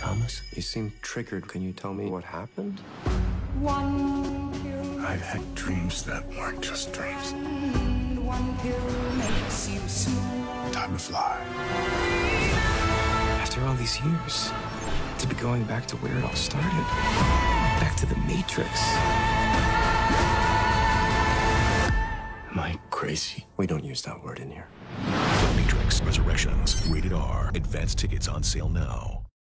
Thomas, you seem triggered. Can you tell me what happened? One pill, I've had dreams that weren't just dreams. one pill makes you smooth. Time to fly. After all these years, to be going back to where it all started, back to the Matrix. Am I crazy? We don't use that word in here. The Matrix Resurrections. Rated R. Advanced tickets on sale now.